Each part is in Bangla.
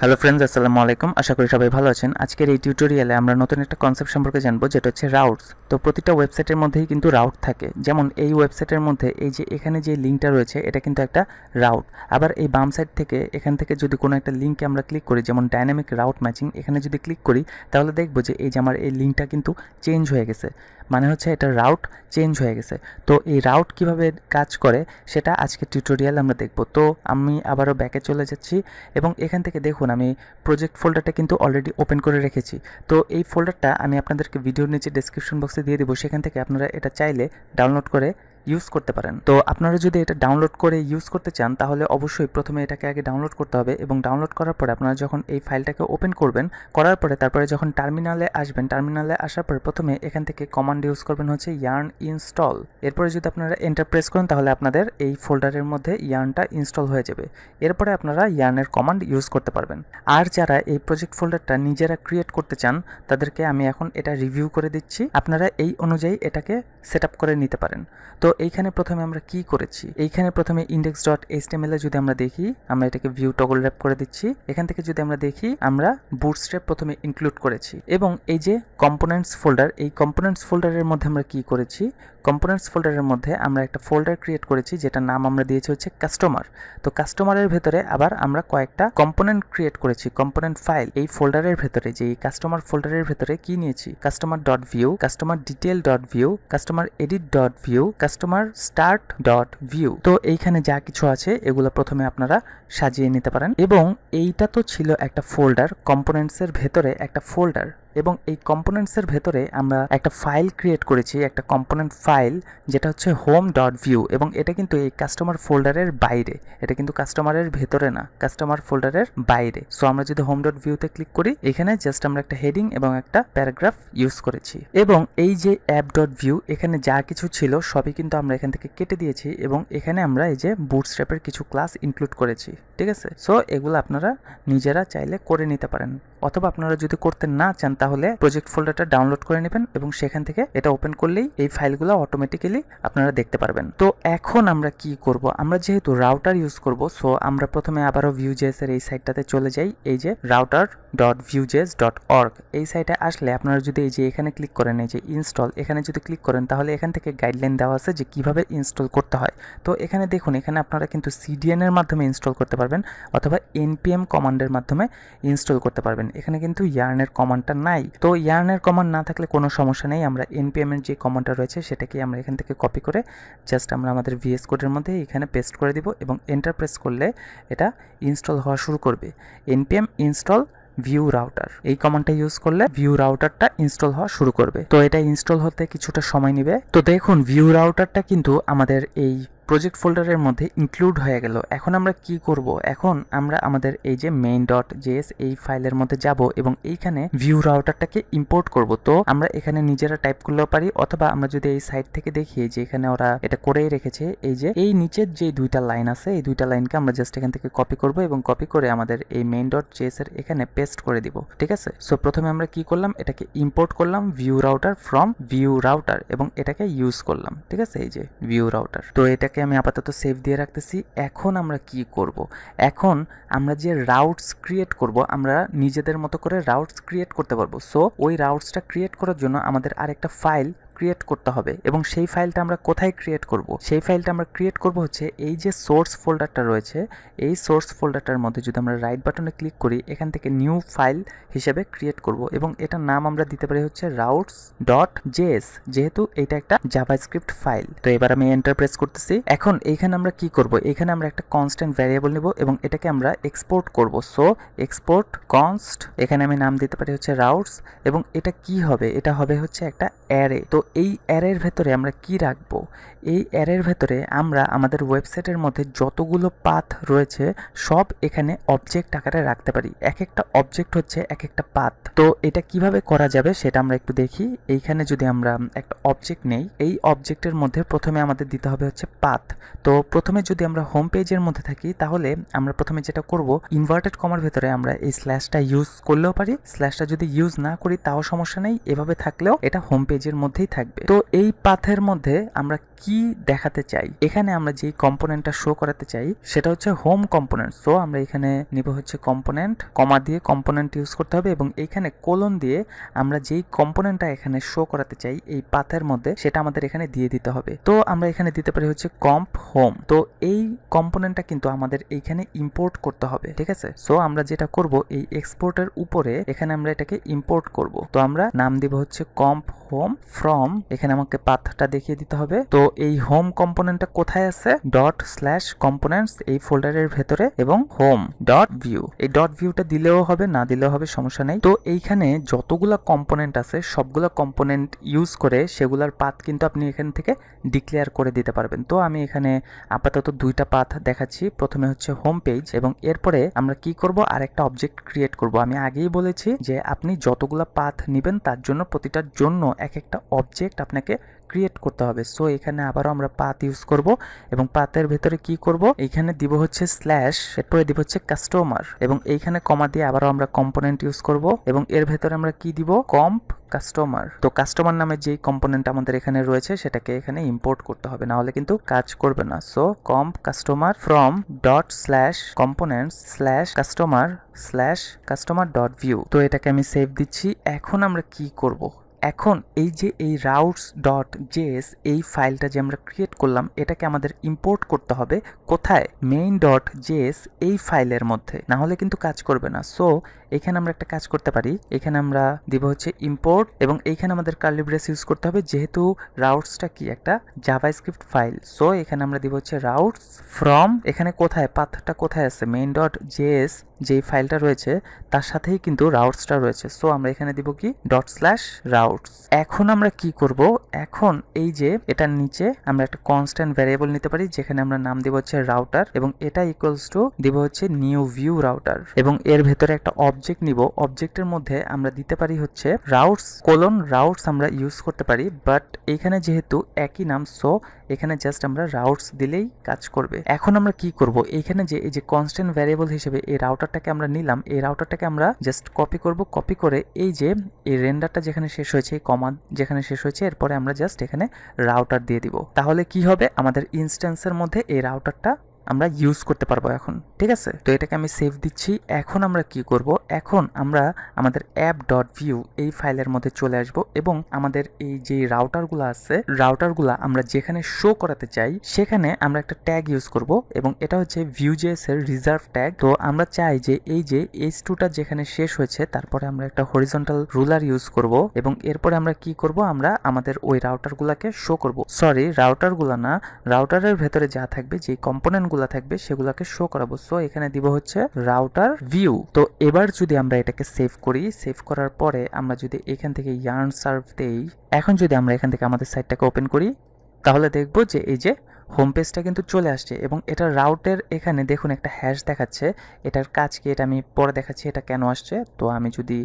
হ্যালো ফ্রেন্ডস আসসালামু আলাইকুম। আশা করি সবাই ভালো আছেন। আজকের এই টিউটোরিয়ালে আমরা নতুন একটা কনসেপ্ট সম্পর্কে জানব, যেটা হচ্ছে রাউটস তো প্রতিটা ওয়েবসাইটের মধ্যেই কিন্তু রাউট থাকে। যেমন এই ওয়েবসাইটের মধ্যে এই যে এখানে যে লিঙ্কটা রয়েছে, এটা কিন্তু একটা রাউট আবার এই বাম সাইড থেকে, এখান থেকে যদি কোনো একটা লিঙ্কে আমরা ক্লিক করি, যেমন ডাইনামিক রাউট ম্যাচিং এখানে যদি ক্লিক করি, তাহলে দেখব যে এই যে আমার এই লিঙ্কটা কিন্তু চেঞ্জ হয়ে গেছে। মানে হচ্ছে এটা রাউট চেঞ্জ হয়ে গেছে। তো এই রাউট কীভাবে কাজ করে, সেটা আজকে টিউটোরিয়াল আমরা দেখব। তো আমি আবারও ব্যাকে চলে যাচ্ছি এবং এখান থেকে দেখুন আমি প্রজেক্ট ফোল্ডারটা কিন্তু অলরেডি ওপেন করে রেখেছি। তো এই ফোল্ডারটা আমি আপনাদেরকে ভিডিওর নিচে ডেসক্রিপশন বক্সে দিয়ে দেবো। সেখান থেকে আপনারা এটা চাইলে ডাউনলোড করে ইউজ করতে পারেন। তো আপনারা যদি এটা ডাউনলোড করে ইউজ করতে চান, তাহলে অবশ্যই প্রথমে এটাকে আগে ডাউনলোড করতে হবে এবং ডাউনলোড করার পরে আপনারা যখন এই ফাইলটাকে ওপেন করবেন, করার পরে তারপরে যখন টার্মিনালে আসবেন টার্মিনালে আসার পরে প্রথমে এখান থেকে কমান্ড ইউজ করবেন হচ্ছে ইয়ার্ন ইনস্টল এরপরে যদি আপনারা এন্টার প্রেস করেন, তাহলে আপনাদের এই ফোল্ডারের মধ্যে ইয়ার্নটা ইনস্টল হয়ে যাবে। এরপরে আপনারা ইয়ার্নের কমান্ড ইউজ করতে পারবেন। আর যারা এই প্রজেক্ট ফোল্ডারটা নিজেরা ক্রিয়েট করতে চান, তাদেরকে আমি এখন এটা রিভিউ করে দিচ্ছি। আপনারা এই অনুযায়ী এটাকে সেট করে নিতে পারেন। তো এইখানে প্রথমে আমরা কি করেছি? এইখানে প্রথমে ইন্ডেক্স ডট এইচটিএমএল এ যদি আমরা দেখি, আমরা এটাকে ভিউ টগল র্যাপ করে দিচ্ছি। এখান থেকে যদি আমরা দেখি, আমরা বুটস্ট্র্যাপ প্রথমে ইনক্লুড করেছি। এবং এই যে কম্পোনেন্টস ফোল্ডার এই কম্পোনেন্টস ফোল্ডারের মধ্যে আমরা কি করেছি? কম্পোনেন্টস ফোল্ডারের মধ্যে আমরা একটা ফোল্ডার ক্রিয়েট করেছি যেটা নাম আমরা দিয়েছি হচ্ছে কাস্টমার তো কাস্টমারের ভেতরে আবার আমরা কয়েকটা কম্পোনেন্ট ক্রিয়েট করেছি কম্পোনেন্ট ফাইল এই ফোল্ডারের ভেতরে যে কাস্টমার ফোল্ডারের ভেতরে কি নিয়েছি? Customer dot Vue customer detail dot Vue customer edit dot Vue customer start dot Vue তো এইখানে যা কিছু আছে, এগুলো প্রথমে আপনারা সাজিয়ে নিতে পারেন। এবং এইটা তো ছিল একটা ফোল্ডার কম্পোনেন্টসের ভেতরে একটা ফোল্ডার এবং এই কম্পোনেন্টসের ভেতরে আমরা একটা ফাইল ক্রিয়েট করেছি, একটা কম্পোনেন্ট ফাইল, যেটা হচ্ছে হোম ডট ভিউ এবং এটা কিন্তু এই কাস্টমার ফোল্ডারের বাইরে। এটা কিন্তু কাস্টমারের ভেতরে না কাস্টমার ফোল্ডারের বাইরে। সো আমরা যদি হোম ডট ভিউতে ক্লিক করি, এখানে জাস্ট আমরা একটা হেডিং এবং একটা প্যারাগ্রাফ ইউজ করেছি। এবং এই যে অ্যাপ ডট ভিউ এখানে যা কিছু ছিল, সবই কিন্তু আমরা এখান থেকে কেটে দিয়েছি এবং এখানে আমরা এই যে বুট বুটস্ট্র্যাপের কিছু ক্লাস ইনক্লুড করেছি। ঠিক আছে? সো এগুলো আপনারা নিজেরা চাইলে করে নিতে পারেন। অথবা আপনারা যদি করতে না চান, তাহলে প্রজেক্ট ফোল্ডারটা ডাউনলোড করে নেবেন এবং সেখান থেকে এটা ওপেন করলেই এই ফাইলগুলো অটোমেটিক্যালি আপনারা দেখতে পারবেন। তো এখন আমরা কি করব? আমরা যেহেতু রাউটার ইউজ করব সো আমরা প্রথমে আবারও ভিউজেস এর এই সাইটটাতে চলে যাই। এই যে router dot vuejs dot org এই সাইটে আসলে আপনারা যদি এই যে এখানে ক্লিক করেন, এই যে ইনস্টল এখানে যদি ক্লিক করেন, তাহলে এখান থেকে গাইডলাইন দেওয়া আছে যে কীভাবে ইনস্টল করতে হয়। তো এখানে দেখুন, এখানে আপনারা কিন্তু সিডিএন এর মাধ্যমে ইনস্টল করতে পারবেন অথবা এনপিএম কমান্ডের মাধ্যমে ইনস্টল করতে পারবেন। এখানে কিন্তু ইয়ার্নের কমান্ডটা নাই। তো ইয়ার্নের কমান্ড না থাকলে কোনো সমস্যা নেই। আমরা এনপিএম এর যে কমান্ডটা রয়েছে, সেটাকে আমরা এখান থেকে কপি করে জাস্ট আমরা আমাদের ভিএস কোডের মধ্যে এখানে পেস্ট করে দিব এবং এন্টার প্রেস করলে এটা ইনস্টল হওয়া শুরু করবে। এনপিএম ইনস্টল ভিউ রাউটার এই কমান্ডটা ইউজ করলে ভিউ রাউটারটা ইনস্টল হওয়া শুরু করবে। তো এটা ইনস্টল হতে কিছুটা সময় নেবে। তো দেখুন ভিউ রাউটারটা কিন্তু আমাদের এই প্রজেক্ট ফোল্ডারের মধ্যে ইনক্লুড হয়ে গেল। এখন আমরা কি করব? এখন আমরা আমাদের এই যে মেইন ডট জেএস এই ফাইলের মধ্যে যাব এবং এইখানে ভিউ রাউটারটাকে ইম্পোর্ট করব। তো আমরা এখানে নিজেরা টাইপ করলেও পারি অথবা আমরা যদি এই সাইট থেকে দেখি যে এখানে ওরা এটা করেই রেখেছে, এই যে এই নিচের যে দুইটা লাইন আছে, এই দুইটা লাইনকে আমরা জাস্ট এখান থেকে কপি করব এবং কপি করে আমাদের এই মেইন ডট জেএস এর এখানে পেস্ট করে দিব। ঠিক আছে? সো প্রথমে আমরা কি করলাম? এটাকে ইম্পোর্ট করলাম Vue router from Vue router এবং এটাকে ইউজ করলাম। ঠিক আছে? এই যে ভিউ রাউটার তো এটাকে এটাকে আমি আপাতত সেভ দিয়ে রাখতেছি। এখন আমরা কি করব? এখন আমরা যে রাউটস ক্রিয়েট করব, আমরা নিজেদের মতো করে রাউটস ক্রিয়েট করতে পারব। সো ওই রাউটসটা ক্রিয়েট করার জন্য আমাদের আরেকটা ফাইল ক্রিয়েট করতে হবে এবং সেই ফাইলটা আমরা কোথায় ক্রিয়েট করব? সেই ফাইলটা আমরা ক্রিয়েট করব হচ্ছে এই যে সোর্স ফোল্ডারটা রয়েছে, এই সোর্স ফোল্ডারটার মধ্যে যদি আমরা রাইট বাটনে ক্লিক করি, এখান থেকে নিউ ফাইল হিসেবে ক্রিয়েট করব এবং এটার নাম আমরা দিতে পারি হচ্ছে রাউটস ডট জেএস যেহেতু এটা একটা জাভাস্ক্রিপ্ট ফাইল তো এবার আমি এন্টার প্রেস করতেছি। এখন এইখানে আমরা কি করব? এখানে আমরা একটা কনস্ট্যান্ট ভ্যারিয়েবল নেব এবং এটাকে আমরা এক্সপোর্ট করব। সো এক্সপোর্ট কনস্ট এখানে আমি নাম দিতে পারি হচ্ছে রাউটস এবং এটা কি হবে? এটা হবে হচ্ছে একটা অ্যারে তো এই অ্যারের ভেতরে আমরা কি রাখব? এই অ্যারের ভেতরে আমরা আমাদের ওয়েবসাইটের মধ্যে যতগুলো পাথ রয়েছে, সব এখানে অবজেক্ট আকারে রাখতে পারি। এক একটা অবজেক্ট হচ্ছে এক একটা পাথ। তো এটা কীভাবে করা যাবে সেটা আমরা একটু দেখি। এইখানে যদি আমরা একটা অবজেক্ট নেই, এই অবজেক্টের মধ্যে প্রথমে আমাদের দিতে হবে হচ্ছে পাথ। তো প্রথমে যদি আমরা হোম পেজের মধ্যে থাকি, তাহলে আমরা প্রথমে যেটা করব ইনভার্টেড কমার ভেতরে আমরা এই স্ল্যাশটা ইউজ করলেও পারি স্ল্যাশটা যদি ইউজ না করি, তাও সমস্যা নেই। এভাবে থাকলেও এটা হোম পেজের মধ্যেই থাকবে। তো এই পাথের মধ্যে আমরা কি দেখাতে চাই? এখানে আমরা যেই কম্পোনেন্টটা শো করাতে চাই, সেটা হচ্ছে হোম কম্পোনেন্ট সো আমরা এখানে নিব হচ্ছে কম্পোনেন্ট কমা দিয়ে কম্পোনেন্ট ইউজ করতে হবে এবং এইখানে কোলন দিয়ে আমরা যেই কম্পোনেন্টটা এখানে শো করাতে চাই, এই পাথের মধ্যে, সেটা আমাদের এখানে দিয়ে দিতে হবে। তো আমরা এখানে দিতে পারি হচ্ছে কম্প হোম তো এই কম্পোনেন্টটা কিন্তু আমাদের এইখানে ইম্পোর্ট করতে হবে, ঠিক আছে? সো আমরা যেটা করব, এই এক্সপোর্টের উপরে এখানে আমরা এটাকে ইম্পোর্ট করব। তো আমরা নাম দিব হচ্ছে কম্প হোম ফ্রম এখানে আমাকে পাথটা দেখিয়ে দিতে হবে। তো এই হোম কম্পোনেন্টটা কোথায় আছে? ডট স্ল্যাশ কম্পোনেন্টস এই ফোল্ডারের ভেতরে এবং হোম ডট ভিউ এই ডট ভিউটা দিলেও হবে, না দিলেও হবে, সমস্যা নেই। তো এইখানে যতগুলা কম্পোনেন্ট আছে, সবগুলা কম্পোনেন্ট ইউজ করে সেগুলার পাথ কিন্তু আপনি এখান থেকে ডিক্লেয়ার করে দিতে পারবেন। তো আমি এখানে আপাতত দুইটা পাথ দেখাচ্ছি। প্রথমে হচ্ছে হোম পেজ এবং এরপরে আমরা কি করব? আর একটা অবজেক্ট ক্রিয়েট করব। আমি আগেই বলেছি যে আপনি যতগুলা পাথ নেবেন, তার জন্য প্রতিটার জন্য এক একটা অবজেক্ট আপনাকে ক্রিয়েট করতে হবে। সো এখানে আবারও আমরা পাথ ইউজ করব এবং পাথের ভেতরে কি করব? এইখানে দিব হচ্ছে স্ল্যাশ এরপরে দিব হচ্ছে কাস্টমার এবং এইখানে কমা দিয়ে আবারও আমরা কম্পোনেন্ট ইউজ করব এবং এর ভেতরে আমরা কি দিব? কম্প কাস্টমার তো কাস্টমার নামে যেই কম্পোনেন্ট আমাদের এখানে রয়েছে, সেটাকে এখানে ইম্পোর্ট করতে হবে না হলে কিন্তু কাজ করবে না। So comp customer from dot slash component slash customer slash customer dot Vue তো এটাকে আমি সেভ দিচ্ছি। এখন আমরা কি করব? এখন এই যে এই রাউটস ডট জেএস এই ফাইলটা যে আমরা ক্রিয়েট করলাম, এটাকে আমাদের ইম্পোর্ট করতে হবে কোথায়? মেইন ডট জেএস এই ফাইলের মধ্যে। না হলে কিন্তু কাজ করবে না। সো এখানে আমরা একটা কাজ করতে পারি। এখানে আমরা দিব হচ্ছে ইম্পোর্ট এবং এইখানে আমাদের কার্লি ব্রেস ইউজ করতে হবে, যেহেতু রাউটসটা কি একটা? জাভা স্ক্রিপ্ট ফাইল সো এখানে আমরা দিব হচ্ছে রাউটস ফ্রম এখানে কোথায়? পাথটা কোথায় আছে? মেইন ডট জেএস যেই ফাইলটা রয়েছে, তার সাথেই কিন্তু রাউটসটা রয়েছে। সো আমরা এখানে দিব কি? ডট স্ল্যাশ রাউটস এখন আমরা কি করব? এখন এই যে এটার নিচে আমরা একটা কনস্ট্যান্ট ভ্যারিয়েবল নিতে পারি, যেখানে আমরা নাম দিব হচ্ছে রাউটার এবং এটা ইকুয়ালস টু দিব হচ্ছে নিউ ভিউ রাউটার এবং এর ভেতরে একটা অবজেক্ট নিব অবজেক্টের মধ্যে আমরা দিতে পারি হচ্ছে রাউটস কোলন রাউটস আমরা ইউজ করতে পারি বাট এখানে যেহেতু একই নাম সো এখানে জাস্ট আমরা রাউটস দিলেই কাজ করবে। এখন আমরা কি করব? এখানে যে, এই যে কনস্ট্যান্ট ভ্যারিয়েবল হিসেবে এই রাউটারটাকে আমরা নিলাম, এই রাউটারটাকে আমরা জাস্ট কপি করব কপি করে এই যে, এই রেন্ডারটা যেখানে শেষ হয়েছে, এই কমা যেখানে শেষ হয়েছে, এরপরে আমরা জাস্ট এখানে রাউটার দিয়ে দিব। তাহলে কি হবে? আমাদের ইনস্ট্যান্সের মধ্যে এই রাউটারটা আমরা ইউজ করতে পারব এখন, ঠিক আছে? তো এটাকে আমি সেভ দিচ্ছি। এখন আমরা কি করব? এখন আমরা আমাদের অ্যাপ ডট ভিউ এই ফাইলের মধ্যে চলে আসব এবং আমাদের এই যে রাউটারগুলো আছে রাউটারগুলো আমরা যেখানে শো করাতে চাই, সেখানে আমরা একটা ট্যাগ ইউজ করব এবং এটা হচ্ছে ভিউ জেএস এর রিজার্ভ ট্যাগ তো আমরা চাই যে এই যে এইচ টুটা যেখানে শেষ হয়েছে, তারপরে আমরা একটা হরিজন্টাল রুলার ইউজ করব এবং এরপরে আমরা কি করব? আমরা আমাদের ওই রাউটারগুলোকে শো করব। সরি রাউটারগুলো না রাউটারের ভেতরে যা থাকবে যে কম্পোনেন্ট গুলা থাকবে সেগুলাকে শো করাবো। সো এখানে দিব হচ্ছে রাউটার ভিউ তো এবার যদি আমরা এটাকে সেভ করি সেভ করার পরে আমরা যদি এখান থেকে ইয়ার্ন সার্ভ দেই, এখন যদি আমরা এখান থেকে আমাদের সাইটটাকে ওপেন করি, তাহলে দেখব যে এই যে হোম পেজটা কিন্তু চলে আসছে এবং এটা রাউটের এখানে দেখুন একটা হ্যাশ দেখাচ্ছে। এটার কাজ কি? এটা আমি পরে দেখাচ্ছি এটা কেন আসছে? তো আমি যদি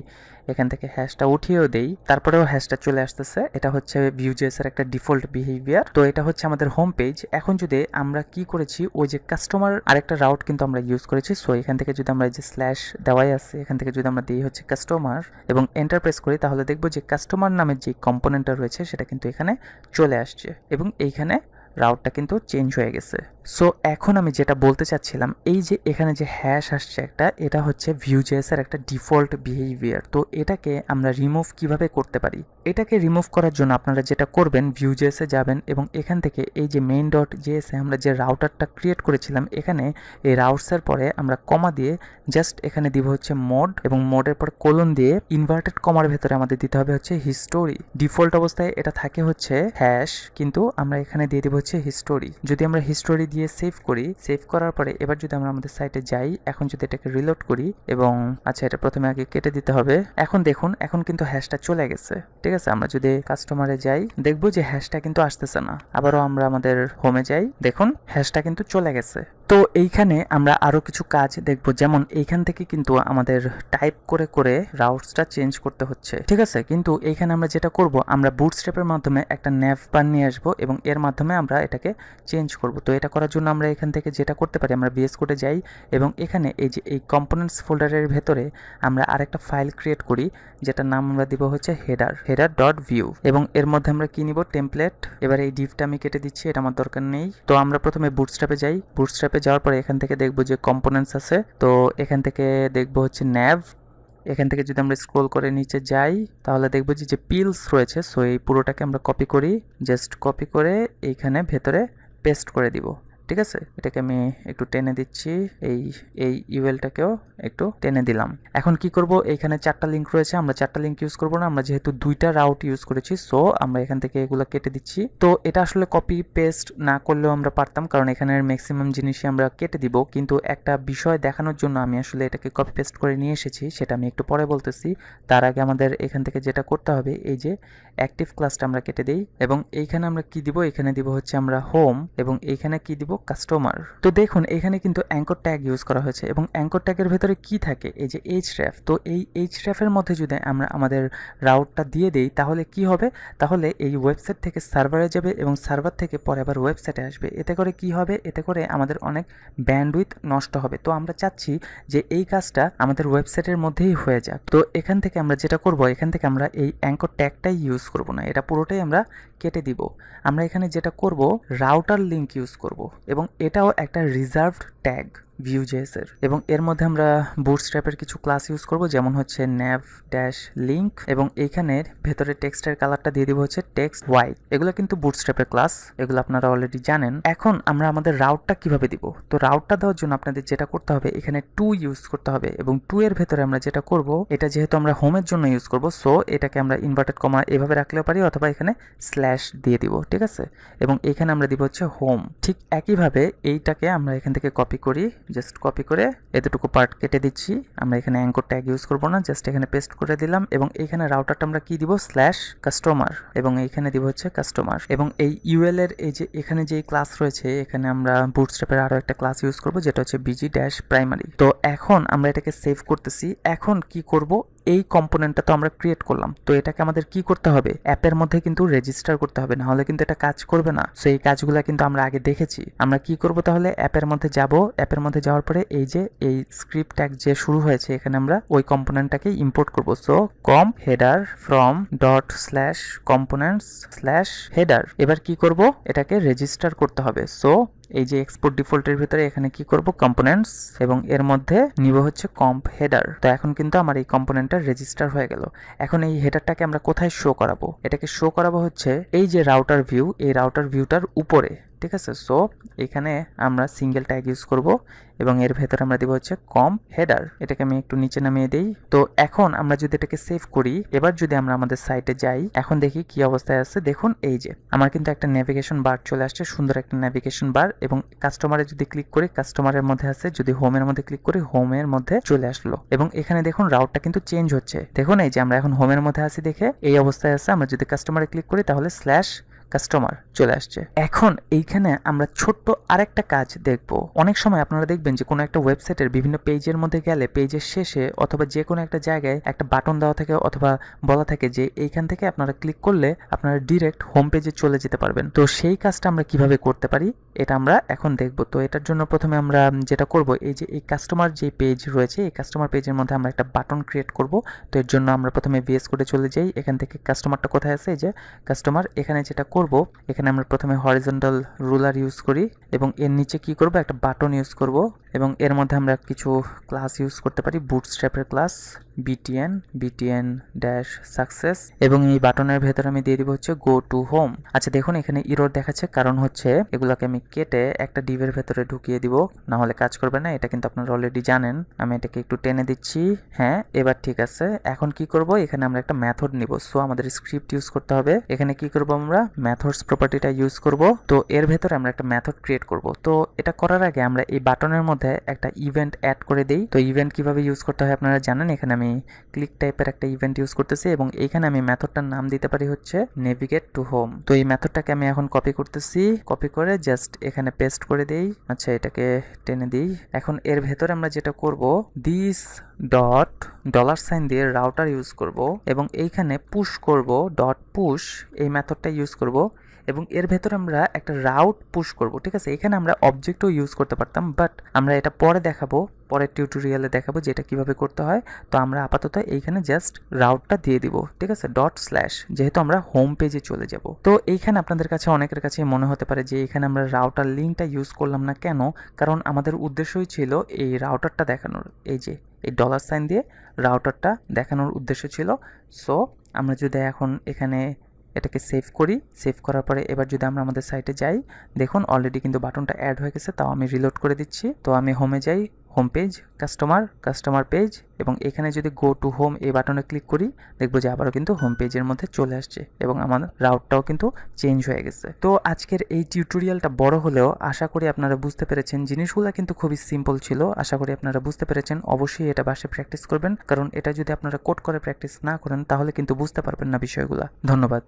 এখান থেকে হ্যাশটা উঠিয়েও দেই, তারপরেও হ্যাশটা চলে আসতেছে। এটা হচ্ছে ভিউজেস এর একটা ডিফল্ট বিহেভিয়ার তো এটা হচ্ছে আমাদের হোম পেজ এখন যদি আমরা কি করেছি? ওই যে কাস্টমার আরেকটা রাউট কিন্তু আমরা ইউজ করেছি। সো এখান থেকে যদি আমরা এই যে স্ল্যাশ দেওয়াই আছে, এখান থেকে যদি আমরা দিই হচ্ছে কাস্টমার এবং এন্টার প্রেস করি, তাহলে দেখব যে কাস্টমার নামের যে কম্পোনেন্টটা রয়েছে, সেটা কিন্তু এখানে চলে আসছে এবং এইখানে রাউটটা কিন্তু চেঞ্জ হয়ে গেছে। সো এখন আমি যেটা বলতে চাচ্ছিলাম, এই যে এখানে যে হ্যাশ আসছে একটা, এটা হচ্ছে ভিউজেস এর একটা ডিফল্ট বিহেভিয়ার তো এটাকে আমরা রিমুভ কীভাবে করতে পারি? এটাকে রিমুভ করার জন্য আপনারা যেটা করবেন ভিউজেসে যাবেন এবং এখান থেকে এই যে মেইন ডট জেএসে আমরা যে রাউটারটা ক্রিয়েট করেছিলাম, এখানে এই রাউটসের পরে আমরা কমা দিয়ে জাস্ট এখানে দিব হচ্ছে মোড এবং মোডের পর কোলন দিয়ে ইনভার্টেড কমার ভেতরে আমাদের দিতে হবে হচ্ছে হিস্টোরি ডিফল্ট অবস্থায় এটা থাকে হচ্ছে হ্যাশ কিন্তু আমরা এখানে দিয়ে দিব হচ্ছে হিস্টোরি যদি আমরা হিস্টোরি দিয়ে সেভ করি। সেভ করার পরে এবার যদি আমরা আমাদের সাইটে যাই, এখন যদি এটাকে রিলোড করি এবং আচ্ছা এটা প্রথমে আগে কেটে দিতে হবে। এখন দেখুন, এখন কিন্তু হ্যাশটা চলে গেছে। ঠিক আছে, আমরা যদি কাস্টমারে যাই, দেখব যে হ্যাশটা কিন্তু আসতেছে না। আবারও আমরা আমাদের হোমে যাই। দেখুন হ্যাশটা কিন্তু চলে গেছে। তো এইখানে আমরা আরও কিছু কাজ দেখব। যেমন এইখান থেকে কিন্তু আমাদের টাইপ করে করে রাউটসটা চেঞ্জ করতে হচ্ছে। ঠিক আছে? কিন্তু এইখানে আমরা যেটা করব, আমরা বুটস্ট্র্যাপের মাধ্যমে একটা ন্যাভ বার নিয়ে আসব এবং এর মাধ্যমে আমরা এটাকে চেঞ্জ করব। তো এটা করার জন্য আমরা এখান থেকে যেটা করতে পারি, আমরা বিএস কোডে যাই এবং এখানে এই যে এই কম্পোনেন্টস ফোল্ডারের ভেতরে আমরা আরেকটা ফাইল ক্রিয়েট করি, যেটার নাম আমরা দিব হচ্ছে হেডার হেডার ডট ভিউ এবং এর মধ্যে আমরা কি নিব? টেমপ্লেট এবার এই ডিভটা আমি কেটে দিচ্ছি, এটা আমার দরকার নেই। তো আমরা প্রথমে বুটস্ট্র্যাপে যাই। বুটস্ট্র্যাপে যাওয়ার পরে এখান থেকে দেখব যে কম্পোনেন্টস আছে। তো এখান থেকে দেখব হচ্ছে ন্যাভ এখান থেকে যদি আমরা স্ক্রোল করে নিচে যাই, তাহলে দেখব যে যে পিলস রয়েছে সো এই পুরোটাকে আমরা কপি করি। জাস্ট কপি করে এইখানে ভেতরে পেস্ট করে দিব। ঠিক আছে? এটাকে আমি একটু টেনে দিচ্ছি। এই এই ইউএলটাকেও একটু টেনে দিলাম। এখন কি করব? এইখানে চারটা লিঙ্ক রয়েছে। আমরা চারটা লিঙ্ক ইউজ করব না। আমরা যেহেতু দুইটা রাউট ইউজ করেছি সো আমরা এখান থেকে এগুলো কেটে দিচ্ছি। তো এটা আসলে কপি পেস্ট না করলেও আমরা পারতাম, কারণ এখানের ম্যাক্সিমাম জিনিসই আমরা কেটে দিব। কিন্তু একটা বিষয় দেখানোর জন্য আমি আসলে এটাকে কপি পেস্ট করে নিয়ে এসেছি, সেটা আমি একটু পরে বলতেছি। তার আগে আমাদের এখান থেকে যেটা করতে হবে, এই যে অ্যাক্টিভ ক্লাসটা আমরা কেটে দিই। এবং এইখানে আমরা কি দিব? এখানে দিব হচ্ছে আমরা হোম এবং এইখানে কি দিব? কাস্টমার তো দেখুন, এখানে কিন্তু অ্যাঙ্কর ট্যাগ ইউজ করা হয়েছে এবং অ্যাঙ্কর ট্যাগের ভেতরে কি থাকে? এই যে এইচ র্যাফ তো এই এইচ র্যাফের মধ্যে যদি আমরা আমাদের রাউটটা দিয়ে দেই, তাহলে কি হবে? তাহলে এই ওয়েবসাইট থেকে সার্ভারে যাবে এবং সার্ভার থেকে পরে আবার ওয়েবসাইটে আসবে। এতে করে কি হবে? এতে করে আমাদের অনেক ব্যান্ডউইথ নষ্ট হবে। তো আমরা চাচ্ছি যে এই কাজটা আমাদের ওয়েবসাইটের মধ্যেই হয়ে যাক। তো এখান থেকে আমরা যেটা করব, এখান থেকে আমরা এই অ্যাঙ্কর ট্যাগটাই ইউজ করব না। এটা পুরোটাই আমরা কেটে দিব। আমরা এখানে যেটা করব রাউটার লিঙ্ক ইউজ করব। এবং এটাও একটা রিজার্ভড ট্যাগ ভিউ এর এবং এর মধ্যে আমরা বুটস্ট্র্যাপের কিছু ক্লাস ইউজ করব, যেমন হচ্ছে ন্যাভ ড্যাশ লিঙ্ক এবং এইখানের ভেতরে টেক্সটের কালারটা দিয়ে দিব হচ্ছে টেক্সট হোয়াইট এগুলো কিন্তু বুটস্ট্র্যাপের ক্লাস এগুলো আপনারা অলরেডি জানেন। এখন আমরা আমাদের রাউটটা কীভাবে দিব? তো রাউটটা দেওয়ার জন্য আপনাদের যেটা করতে হবে, এখানে টু ইউজ করতে হবে এবং টু এর ভেতরে আমরা যেটা করব, এটা যেহেতু আমরা হোমের জন্য ইউজ করব সো এটাকে আমরা ইনভার্টেড কমা এভাবে রাখলেও পারি অথবা এখানে স্ল্যাশ দিয়ে দিব, ঠিক আছে? এবং এখানে আমরা দিব হচ্ছে হোম ঠিক একইভাবে এইটাকে আমরা এখান থেকে কপি করি জাস্ট কপি করে এতটুকু পার্ট কেটে দিচ্ছি। আমরা এখানে অ্যাঙ্কর ট্যাগ ইউজ করব না জাস্ট এখানে পেস্ট করে দিলাম এবং এখানে রাউটারটা আমরা কি দিব? স্ল্যাশ কাস্টমার এবং এইখানে দিব হচ্ছে কাস্টমার এবং এই ইউএল এর এই যে এখানে যে ক্লাস রয়েছে, এখানে আমরা বুটস্ট্র্যাপের আরও একটা ক্লাস ইউজ করব, যেটা হচ্ছে বিজি ড্যাশ প্রাইমারি তো এখন আমরা এটাকে সেভ করতেছি। এখন কি করব? এই কম্পোনেন্টটা তো আমরা ক্রিয়েট করলাম। তো এটাকে আমাদের কি করতে হবে? অ্যাপের মধ্যে কিন্তু রেজিস্টার করতে হবে না হলে কিন্তু এটা কাজ করবে না। সো এই কাজগুলো কিন্তু আমরা আগে দেখেছি। আমরা কি করব তাহলে? অ্যাপের মধ্যে যাব। অ্যাপের মধ্যে যাওয়ার পরে এই যে, এই স্ক্রিপ্ট ট্যাগ যে শুরু হয়েছে, এখানে আমরা ওই কম্পোনেন্টটাকে ইম্পোর্ট করব। So com header from dot slash components slash header এবার কি করব? এটাকে রেজিস্টার করতে হবে। সো এই যে এক্সপোর্ট ডিফল্টের ভিতরে এখানে কি করব? কম্পোনেন্টস এবং এর মধ্যে নিব হচ্ছে কম্প হেডার তো এখন কিন্তু আমার এই কম্পোনেন্টটা রেজিস্টার হয়ে গেল। এখন এই হেডারটাকে আমরা কোথায় শো করাবো? এটাকে শো করাবো হচ্ছে এই যে রাউটার ভিউ এই রাউটার ভিউটার উপরে। ঠিক আছে? সো এখানে আমরা সিঙ্গেল ট্যাগ ইউজ করব এবং এর ভেতরে আমরা দিব হচ্ছে কম হেডার এটাকে আমি একটু নিচে নামিয়ে দিই। তো এখন আমরা যদি এটাকে সেভ করি, এবার যদি আমরা আমাদের সাইটে যাই, এখন দেখি কি অবস্থায় আছে। দেখুন, এই যে, আমার কিন্তু একটা নেভিগেশন বার চলে আসছে, সুন্দর একটা নেভিগেশন বার এবং কাস্টমারে যদি ক্লিক করি কাস্টমারের মধ্যে আছে, যদি হোমের মধ্যে ক্লিক করি হোমের মধ্যে চলে আসলো। এবং এখানে দেখুন রাউটটা কিন্তু চেঞ্জ হচ্ছে। দেখুন, এই যে, আমরা এখন হোমের মধ্যে আছি দেখে, এই অবস্থায় আছে। আমরা যদি কাস্টমারে ক্লিক করি, তাহলে স্ল্যাশ কাস্টমার চলে আসছে। এখন এইখানে আমরা ছোট্ট আরেকটা কাজ দেখব। অনেক সময় আপনারা দেখবেন যে কোনো একটা ওয়েবসাইটের বিভিন্ন পেজের মধ্যে গেলে পেজের শেষে অথবা যে কোনো একটা জায়গায় একটা বাটন দেওয়া থাকে অথবা বলা থাকে যে এইখান থেকে আপনারা ক্লিক করলে আপনারা ডিরেক্ট হোম পেজে চলে যেতে পারবেন। তো সেই কাজটা আমরা কীভাবে করতে পারি, এটা আমরা এখন দেখব। তো এটার জন্য প্রথমে আমরা যেটা করব, এই যে এই কাস্টমার যে পেজ রয়েছে, এই কাস্টমার পেজের মধ্যে আমরা একটা বাটন ক্রিয়েট করব। তো এর জন্য আমরা প্রথমে ভিএস কোডে চলে যাই। এখান থেকে কাস্টমারটা কোথায় আছে? এই যে কাস্টমার এখানে যেটা করব, এখানে আমরা প্রথমে হরিজন্টাল রুলার ইউজ করি এবং এর নিচে কি করব? একটা বাটন ইউজ করব। এবং এর মধ্যে আমরা কিছু ক্লাস ইউজ করতে পারি বুটস্ট্র্যাপের class BTN BTN dash success এবং এই বাটনের ভেতরে আমি দিয়ে দিব হচ্ছে গো টু হোম আচ্ছা দেখুন, এখানে ইরোর দেখাচ্ছে, কারণ হচ্ছে এগুলোকে আমি কেটে একটা ডিভের ভেতরে ঢুকিয়ে দিব না হলে কাজ করবে না, এটা কিন্তু আপনারা অলরেডি জানেন। আমি এটাকে একটু টেনে দিচ্ছি হ্যাঁ এবার ঠিক আছে। এখন কি করব? এখানে আমরা একটা মেথড নিব। সো আমাদের স্ক্রিপ্ট ইউজ করতে হবে। এখানে কি করব আমরা? মেথডস প্রপার্টিটা ইউজ করব। তো, এর ভেতরে আমরা একটা মেথড ক্রিয়েট করব। তো, এটা করার আগে আমরা এই বাটনের মধ্যে মধ্যে একটা ইভেন্ট অ্যাড করে দেই। তো ইভেন্ট কীভাবে ইউজ করতে হয় আপনারা জানেন? এখানে আমি ক্লিক টাইপের একটা ইভেন্ট ইউজ করতেছি এবং এইখানে আমি মেথডটার নাম দিতে পারি হচ্ছে নেভিগেট টু হোম তো এই মেথডটাকে আমি এখন কপি করতেছি। কপি করে জাস্ট এখানে পেস্ট করে দেই। আচ্ছা এটাকে টেনে দিই। এখন এর ভেতরে আমরা যেটা করব দিস ডট ডলার সাইন দিয়ে রাউটার ইউজ করব এবং এইখানে পুশ করব ডট পুশ এই মেথডটা ইউজ করব। এবং এর ভেতরে আমরা একটা রাউট পুশ করব, ঠিক আছে? এখানে আমরা অবজেক্টও ইউজ করতে পারতাম বাট আমরা এটা পরে দেখাবো, পরের টিউটোরিয়ালে দেখাবো যে এটা কীভাবে করতে হয়। তো আমরা আপাতত এইখানে জাস্ট রাউটটা দিয়ে দিব, ঠিক আছে? ডট স্ল্যাশ যেহেতু আমরা হোম পেজে চলে যাব। তো এইখানে আপনাদের কাছে, অনেকের কাছে মনে হতে পারে যে এখানে আমরা রাউটার লিঙ্কটা ইউজ করলাম না কেন? কারণ আমাদের উদ্দেশ্যই ছিল এই রাউটারটা দেখানোর, এই যে, এই ডলার সাইন দিয়ে রাউটারটা দেখানোর উদ্দেশ্য ছিল। সো আমরা যদি এখন এখানে এটাকে সেভ করি। সেভ করার পরে এবার যদি আমরা আমাদের সাইটে যাই, দেখুন অলরেডি কিন্তু বাটনটা অ্যাড হয়ে গেছে, তাও আমি রিলোড করে দিচ্ছি। তো আমি হোমে যাই home page customer customer page এবং এখানে যদি গো টু হোম এই বাটনে ক্লিক করি, দেখব যে আবারও কিন্তু হোম পেজের মধ্যে চলে আসছে এবং আমার রাউটটাও কিন্তু চেঞ্জ হয়ে গেছে। তো আজকের এই টিউটোরিয়ালটা বড় হলেও আশা করি আপনারা বুঝতে পেরেছেন জিনিসগুলো কিন্তু খুবই সিম্পল ছিল। আশা করি আপনারা বুঝতে পেরেছেন, অবশ্যই এটা বাসে প্র্যাকটিস করবেন। কারণ এটা যদি আপনারা কোড করে প্র্যাকটিস না করেন, তাহলে কিন্তু বুঝতে পারবেন না বিষয়গুলো। ধন্যবাদ।